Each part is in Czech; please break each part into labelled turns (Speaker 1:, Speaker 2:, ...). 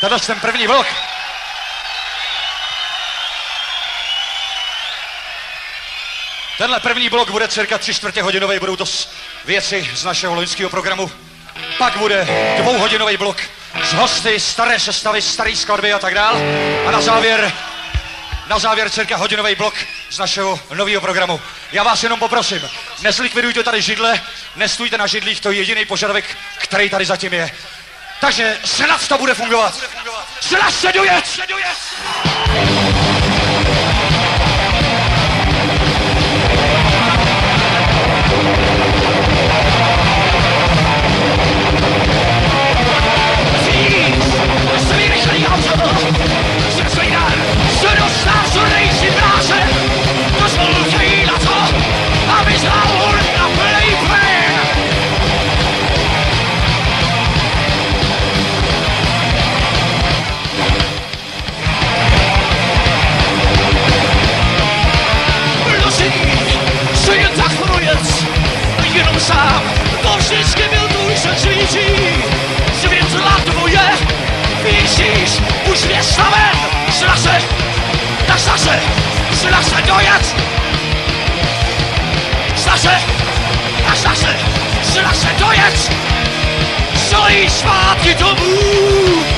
Speaker 1: Tenhle ten první blok. Tenhle první blok bude cirka tři čtvrtě hodinový, budou to věci z našeho loňského programu. Pak bude dvouhodinový blok s hosty, staré sestavy, staré skladby a tak dál. A na závěr, na závěr cirka hodinový blok z našeho nového programu. Já vás jenom poprosím, nezlikvidujte tady židle, nestůjte na židlích, to je jediný požadavek, který tady zatím je. Takže snad to bude fungovat. Snad se dojet!
Speaker 2: jenom dojazd! Szlasze! Na szlasze! Szlasze dojazd! Soll ich schwarz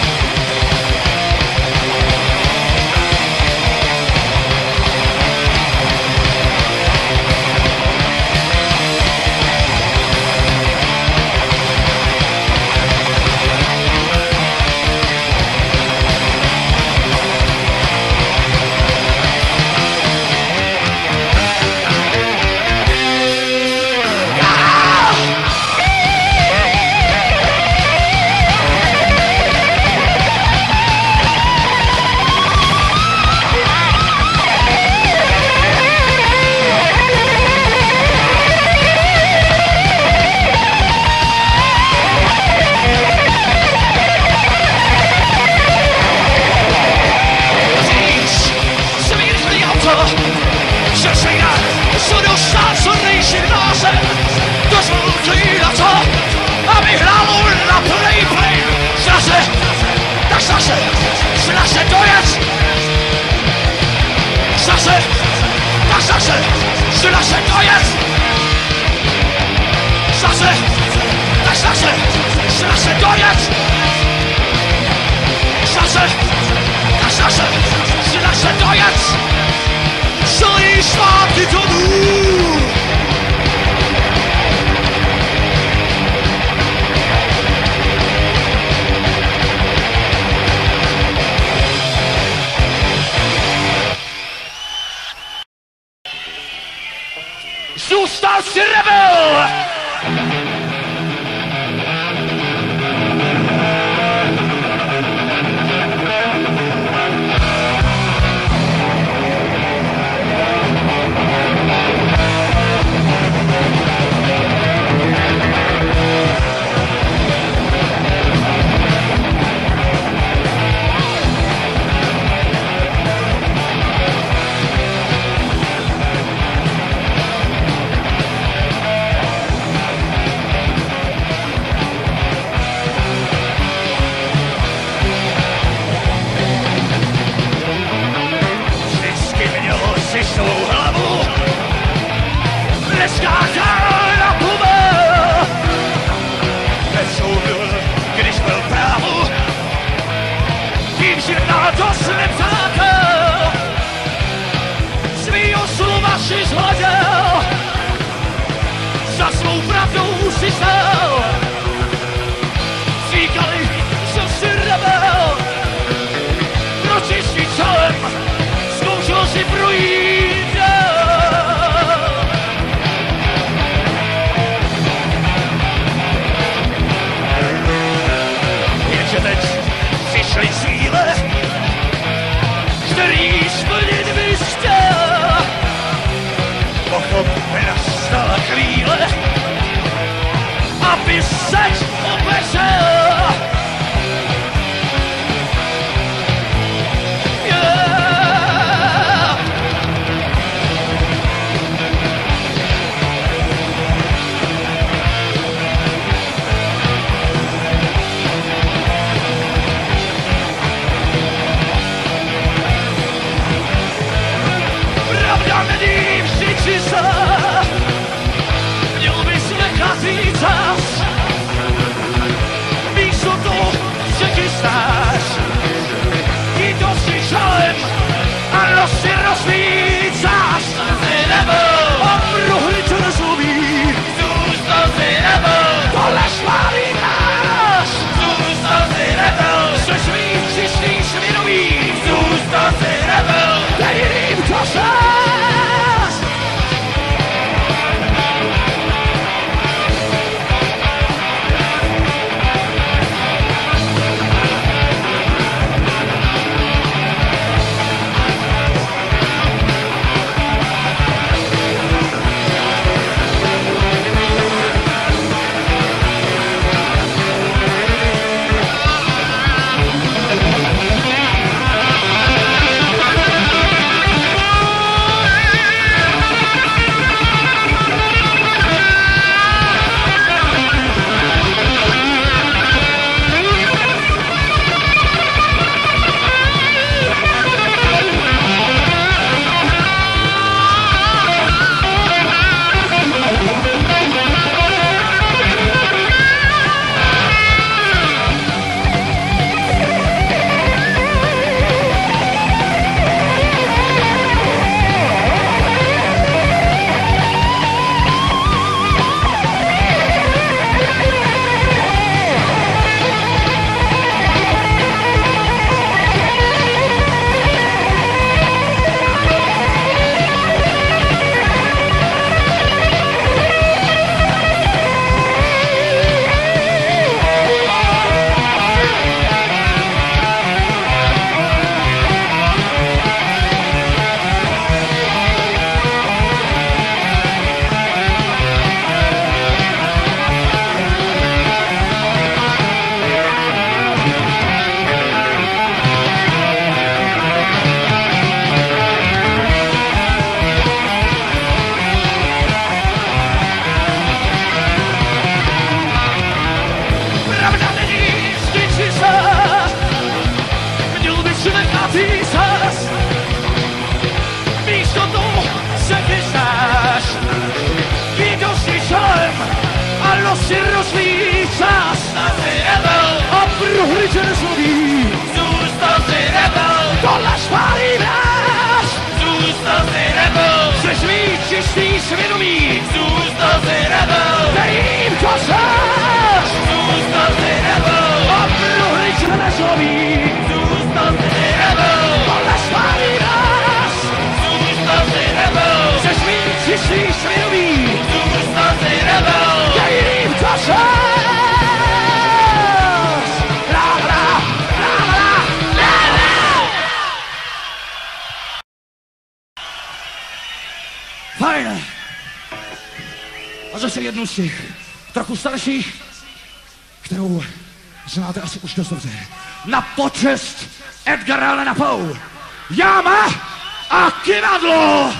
Speaker 3: zůstal si rebel!
Speaker 2: prawią o
Speaker 3: są możesz! Obruchyć
Speaker 2: leżowi! Wolność pali nas!
Speaker 3: Prześmić jeśli śmierowi!
Speaker 2: Jej im koszesz! Ra, ra, ra, ra, ra, ra! Fajne! Może się jedną z tych trochu starší, kterou znáte asi už dost dobře. Na počest Edgar Allan Poe. Jáma a kivadlo!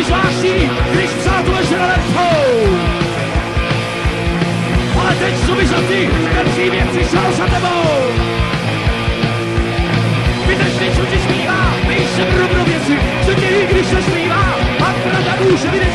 Speaker 2: si zvláštní, když přátelé žrali tmou. Ale teď jsou vyžatý, ten příběh přišel za tebou. Vydrž ty, co ti zpívá, víš se rovno věci, co tě i když se zpívá, a pravda může vidět.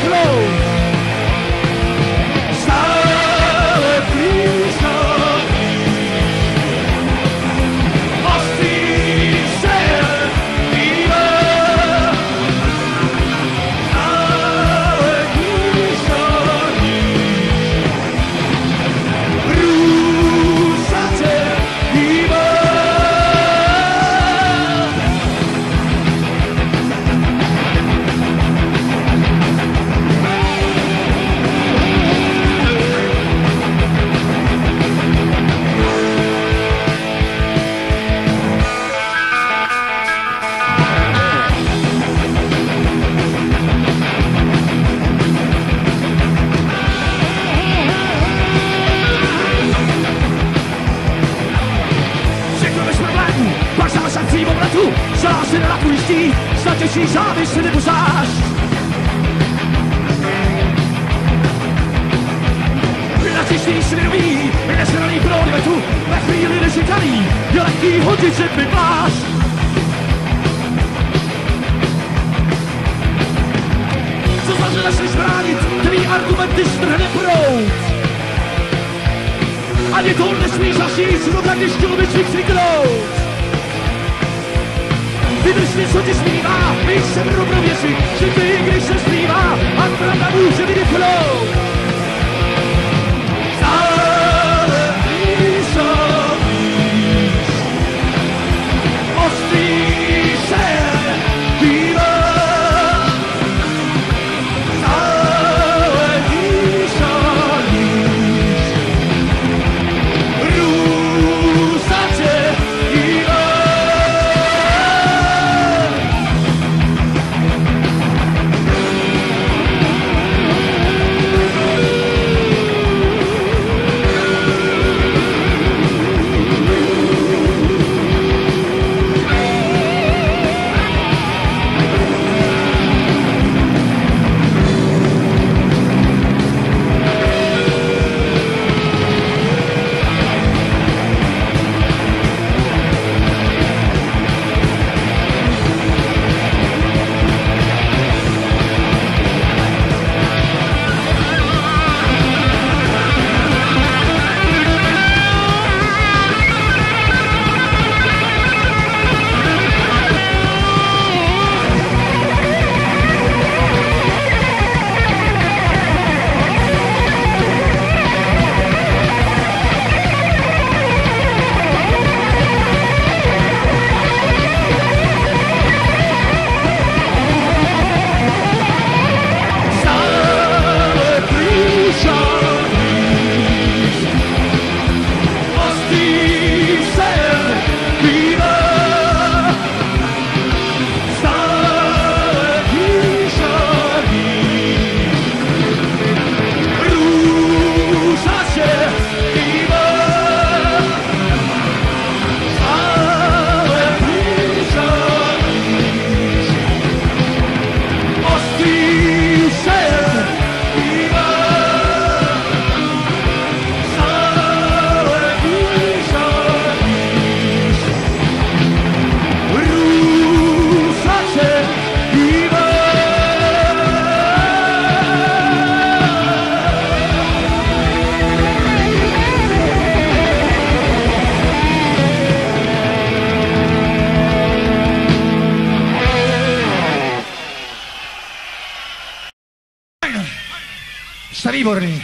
Speaker 1: Výborný.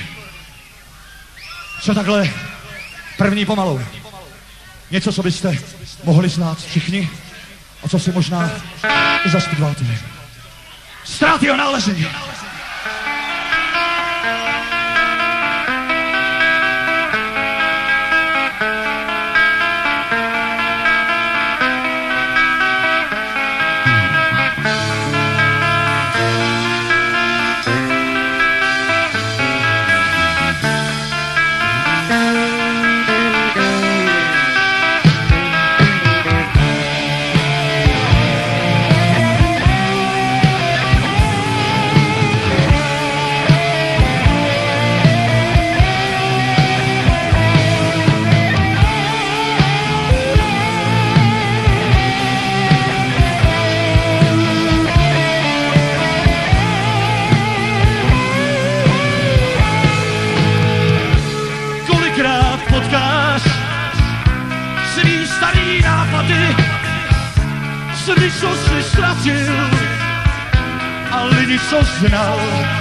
Speaker 1: Co takhle první pomalu. Něco, co byste mohli znát všichni a co si možná i zaspíváte. Ztráty o nálezení. now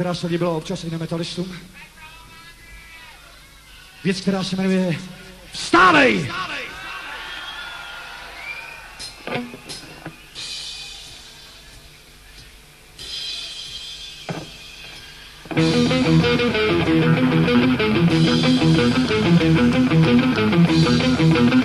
Speaker 1: která se líbila občas i nemetalistům. Věc, která se jmenuje Vstávej!
Speaker 2: Svoje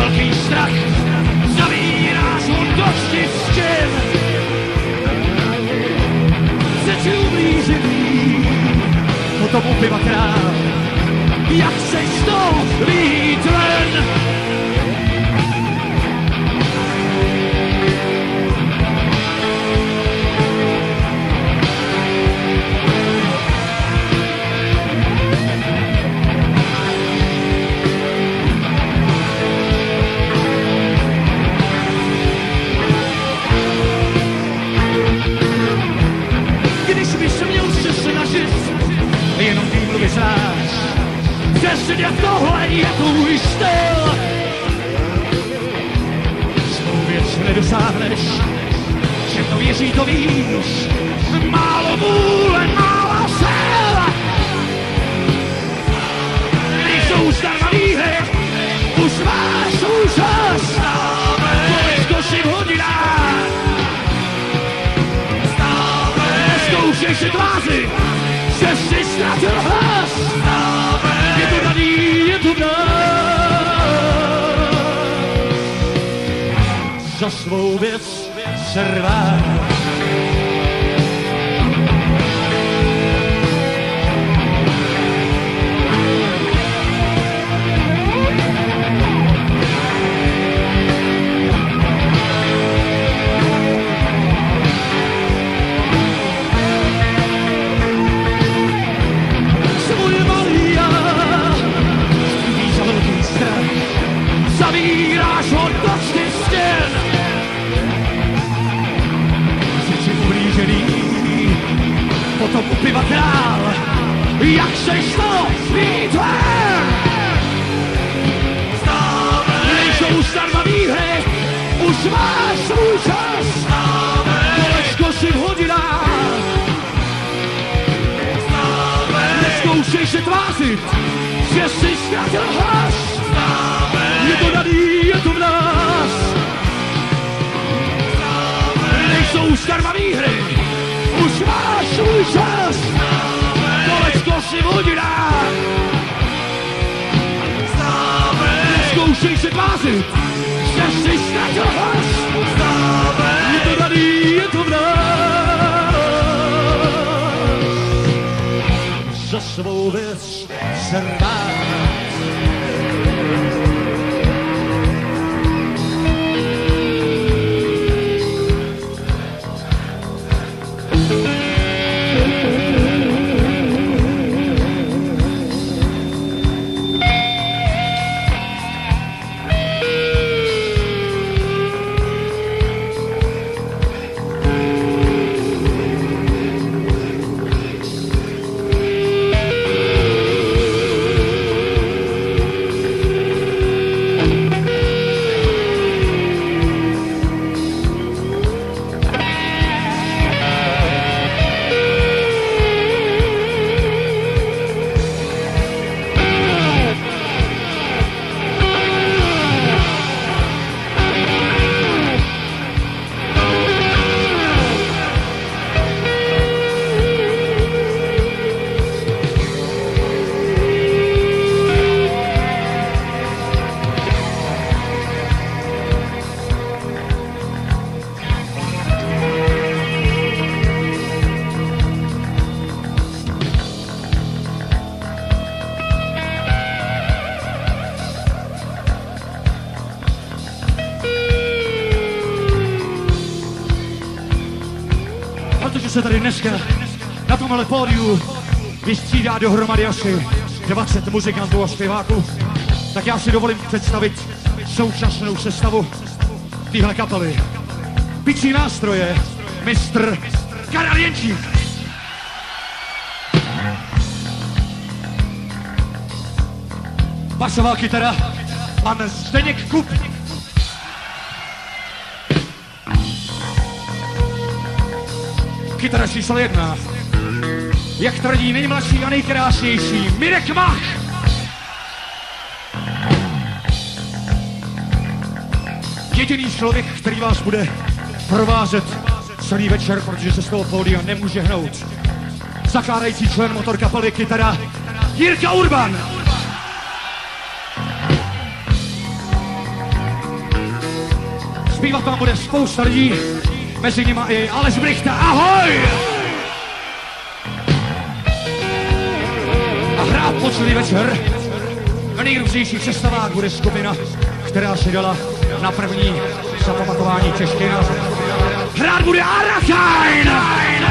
Speaker 2: velký strach, zavíráš ho do štěstěn. Řeči ublížený, potom král, jak chceš to vyjít znáš. Přesně tohle je tvůj styl. Svou věc nedosáhneš, že to věří, to víš. Málo vůle, málo sil. Když jsou zdarma výhry, už máš úžas. Kolečko si v hodinách. Neskoušej se tvářit, že jsi ztratil hlas. Je to daný, je. Za svou věc se Ublížený, potom upiva král, jak seš to svít ven. Nejsou zdarma výhry, už máš svůj čas, kolečko si v hodinách. Neskoušej se tvářit, že jsi ztratil hlas. Je to daný, Nejsou zdarma výhry, už máš svůj čas. Kolečko si v hodinách. Neskoušej se tvářit, že jsi ztratil hlas. Je to daný, je to v nás. za svou věc se rvát.
Speaker 1: Vystřídá dohromady asi 20 muzikantů a zpěváků, tak já si dovolím představit současnou sestavu téhle kapely. Pičí nástroje, mistr Karel Jenčík. Basová kytara, pan Zdeněk Kup. Kytara číslo jedna. Jak tvrdí nejmladší a nejkrásnější Mirek Mach. Jediný člověk, který vás bude provázet celý večer, protože se z toho pódia nemůže hnout. Zakládající člen motor kapely kytara Jirka Urban. Zpívat tam bude spousta lidí, mezi nimi i Aleš Brichta. Ahoj! A hrát po celý večer v nejrůznějších sestavách bude skupina, která si dala na první zapamatování čeština. Hrát bude Arakain!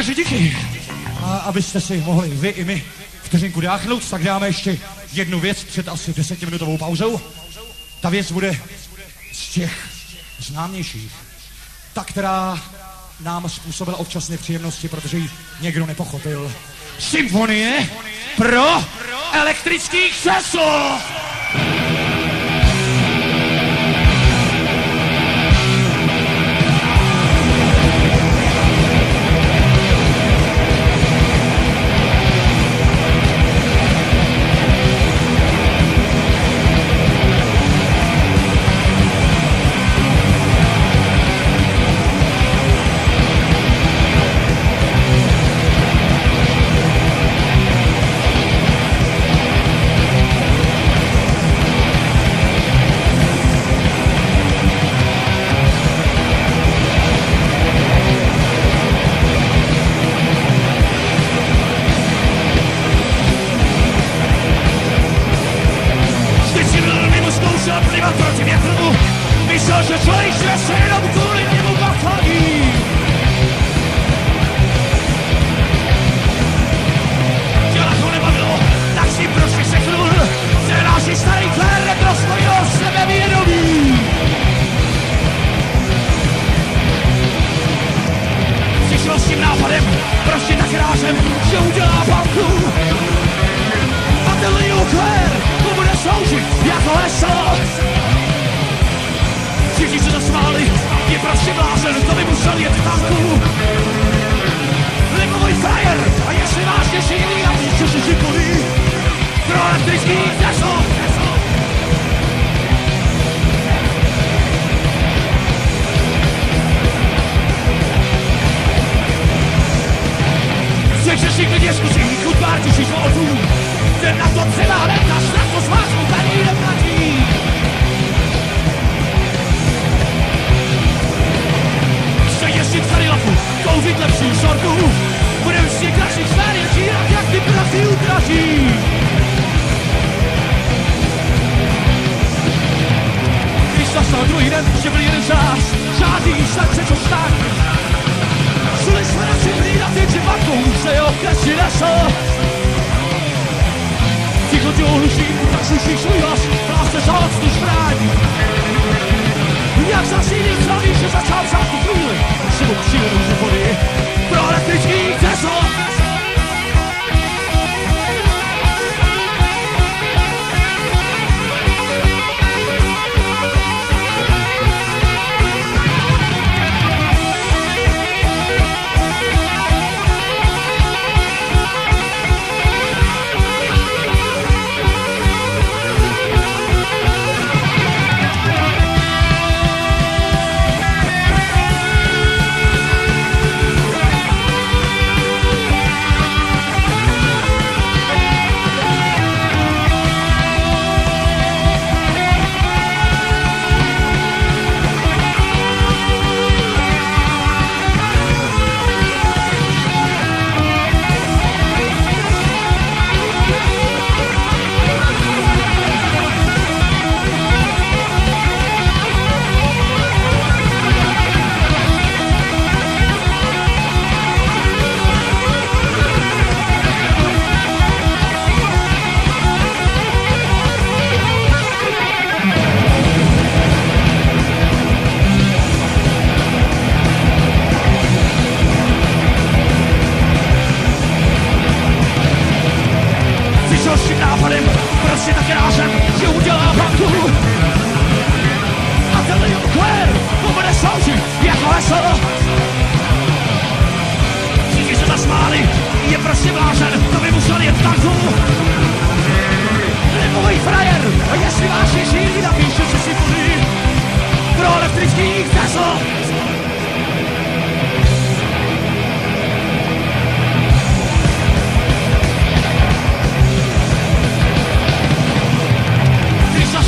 Speaker 1: Takže díky. A abyste si mohli vy i my vteřinku dáchnout, tak dáme ještě jednu věc před asi desetiminutovou pauzou. Ta věc bude z těch známějších. Ta, která nám způsobila občas nepříjemnosti, protože ji někdo nepochopil. Symfonie pro elektrický křeslo!
Speaker 2: Řeších klidně zkusí, kud pár tisíc voltů Ten na to celá léta, snad to smáznu tady neplatí Chce jezdit v Cadillacu, kouřit lepší šortu Budem z těch našich starých žírat, jak ty prachy utraží. Když nastal druhý den, že byl jeden čas Žádný šance, co stát Šli jsme na si hlídat ty dřivatkou, se okresy nesl Ticho tě ohluší, tak slyšíš svůj hlas, hláste za tu zbraň Jak zasílil celý, že začal psát tu chvíli Sebou přijel do vody pro Přišel s tím nápadem, prostě tak rázem, že udělá banku. A ten Leon Claire, to bude sloužit jako heslo. Všichni se zasmáli, je prostě blázen, to by musel jet tanku. Limový frajer, a jestli vážně žijí, napíše si si plný pro elektrických Tesla.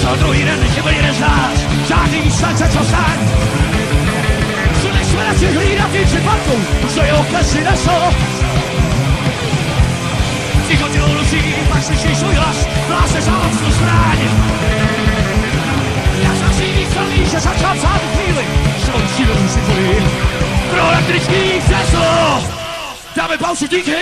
Speaker 2: Zasal druhý den, že byl jeden z nás, žádný šance, co stát. Šli jsme na těch hlídat i připadkou, už to je oklesy neslo. Ticho tě ulusí, pak slyšíš svůj hlas, za octu zbraň. Já zasílí celý, že začal psát chvíli, pro elektrických Tesla. Dáme pauzu, díky.